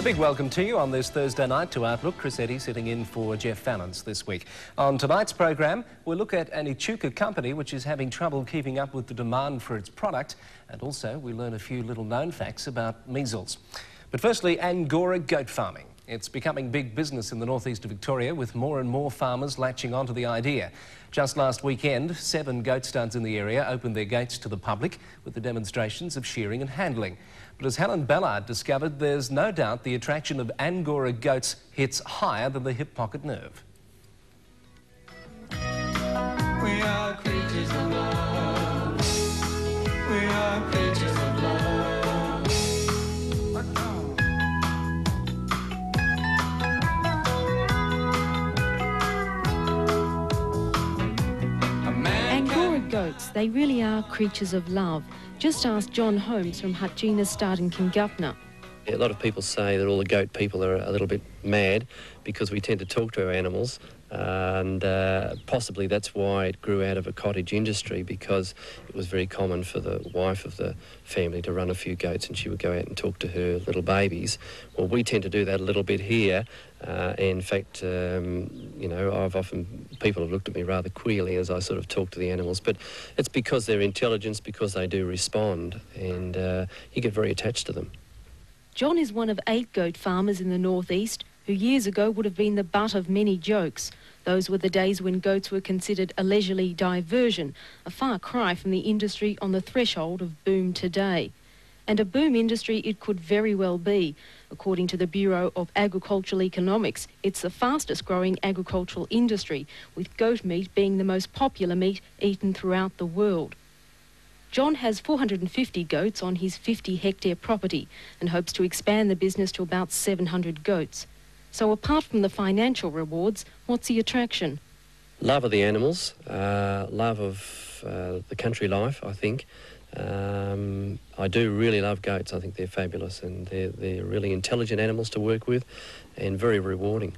A big welcome to you on this Thursday night to Outlook. Chris Eddy sitting in for Jeff Fallons this week. On tonight's program, we'll look at an Echuca company which is having trouble keeping up with the demand for its product. And also, we learn a few little known facts about measles. But firstly, Angora goat farming. It's becoming big business in the northeast of Victoria with more and more farmers latching onto the idea. Just last weekend, seven goat studs in the area opened their gates to the public with the demonstrations of shearing and handling. But as Helen Ballard discovered, there's no doubt the attraction of Angora goats hits higher than the hip pocket nerve. They really are creatures of love. Just ask John Holmes from Hutgina Start in Congupna. A lot of people say that all the goat people are a little bit mad because we tend to talk to our animals and uh, possibly that's why it grew out of a cottage industry because it was very common for the wife of the family to run a few goats and she would go out and talk to her little babies. Well, we tend to do that a little bit here. Uh, in fact, um, you know, I've often, people have looked at me rather queerly as I sort of talk to the animals, but it's because they're intelligent, because they do respond, and uh, you get very attached to them. John is one of eight goat farmers in the northeast who years ago would have been the butt of many jokes. Those were the days when goats were considered a leisurely diversion, a far cry from the industry on the threshold of boom today. And a boom industry it could very well be. According to the Bureau of Agricultural Economics, it's the fastest growing agricultural industry, with goat meat being the most popular meat eaten throughout the world. John has 450 goats on his 50 hectare property and hopes to expand the business to about 700 goats. So apart from the financial rewards, what's the attraction? Love of the animals, uh, love of uh, the country life, I think. Um, I do really love goats. I think they're fabulous and they're, they're really intelligent animals to work with and very rewarding.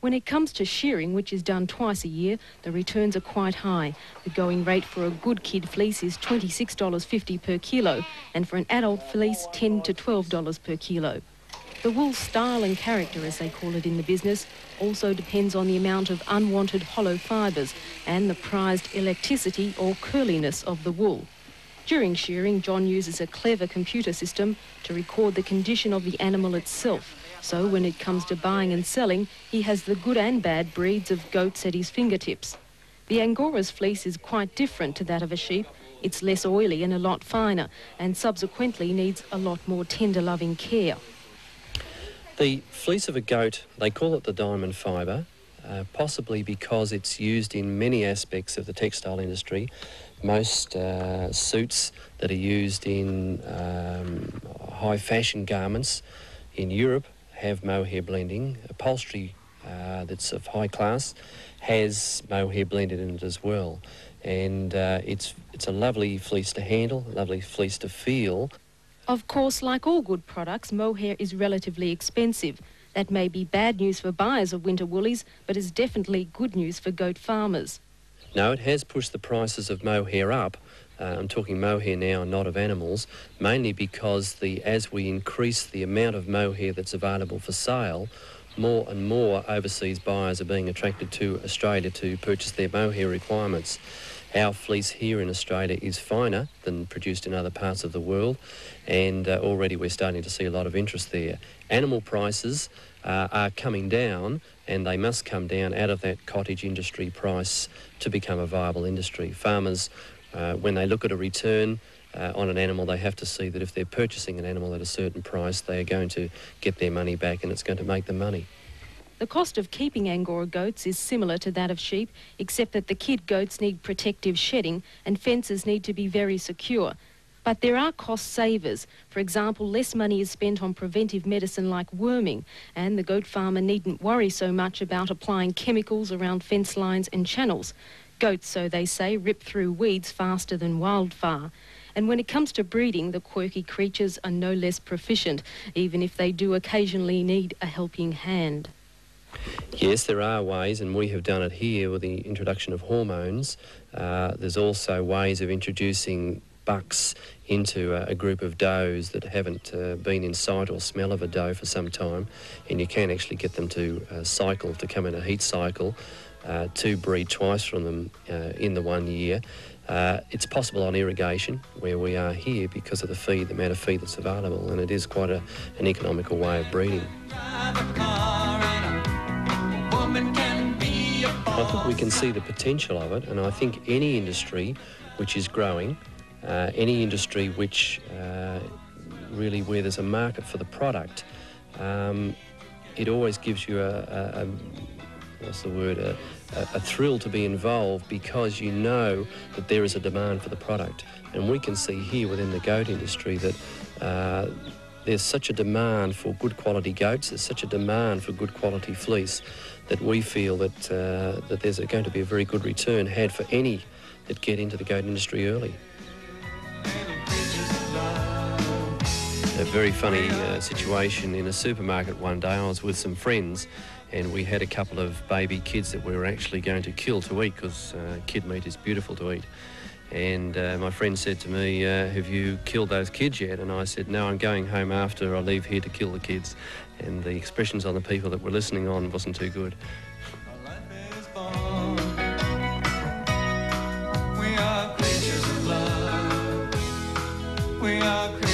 When it comes to shearing, which is done twice a year, the returns are quite high. The going rate for a good kid fleece is $26.50 per kilo, and for an adult fleece, 10 to $12 per kilo. The wool style and character, as they call it in the business, also depends on the amount of unwanted hollow fibres and the prized elasticity or curliness of the wool. During shearing, John uses a clever computer system to record the condition of the animal itself. So when it comes to buying and selling, he has the good and bad breeds of goats at his fingertips. The Angora's fleece is quite different to that of a sheep. It's less oily and a lot finer, and subsequently needs a lot more tender loving care. The fleece of a goat, they call it the diamond fibre, uh, possibly because it's used in many aspects of the textile industry. Most uh, suits that are used in um, high fashion garments in Europe have mohair blending. Upholstery uh, that's of high class has mohair blended in it as well. And uh, it's, it's a lovely fleece to handle, a lovely fleece to feel. Of course, like all good products, mohair is relatively expensive. That may be bad news for buyers of winter woolies, but is definitely good news for goat farmers. No, it has pushed the prices of mohair up. Uh, I'm talking mohair now, not of animals, mainly because the as we increase the amount of mohair that's available for sale, more and more overseas buyers are being attracted to Australia to purchase their mohair requirements. Our fleece here in Australia is finer than produced in other parts of the world, and uh, already we're starting to see a lot of interest there. Animal prices uh, are coming down, and they must come down out of that cottage industry price to become a viable industry. Farmers, uh, when they look at a return, uh, on an animal, they have to see that if they're purchasing an animal at a certain price, they are going to get their money back and it's going to make them money. The cost of keeping Angora goats is similar to that of sheep, except that the kid goats need protective shedding and fences need to be very secure. But there are cost savers. For example, less money is spent on preventive medicine like worming, and the goat farmer needn't worry so much about applying chemicals around fence lines and channels. Goats, so they say, rip through weeds faster than wildfire. And when it comes to breeding, the quirky creatures are no less proficient, even if they do occasionally need a helping hand. Yes, there are ways, and we have done it here with the introduction of hormones. Uh, there's also ways of introducing bucks into a, a group of does that haven't uh, been in sight or smell of a doe for some time, and you can actually get them to uh, cycle, to come in a heat cycle, uh, to breed twice from them uh, in the one year. Uh, it's possible on irrigation where we are here because of the feed, the amount of feed that's available, and it is quite a, an economical way of breeding. I think we can see the potential of it, and I think any industry which is growing, uh, any industry which uh, really where there's a market for the product, um, it always gives you a, a, a what's the word, a, a, thrill to be involved because you know that there is a demand for the product. And we can see here within the goat industry that uh, there's such a demand for good quality goats, there's such a demand for good quality fleece that we feel that, uh, that there's going to be a very good return had for any that get into the goat industry early. A very funny uh, situation in a supermarket one day. I was with some friends and we had a couple of baby kids that we were actually going to kill to eat because uh, kid meat is beautiful to eat. And uh, my friend said to me, uh, Have you killed those kids yet? And I said, No, I'm going home after I leave here to kill the kids. And the expressions on the people that were listening on wasn't too good. We are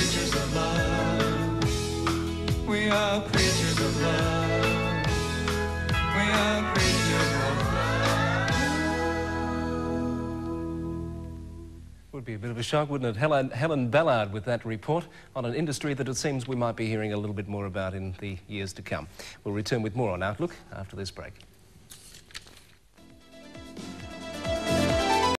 be a bit of a shock, wouldn't it? Helen, Helen Ballard with that report on an industry that it seems we might be hearing a little bit more about in the years to come. We'll return with more on Outlook after this break.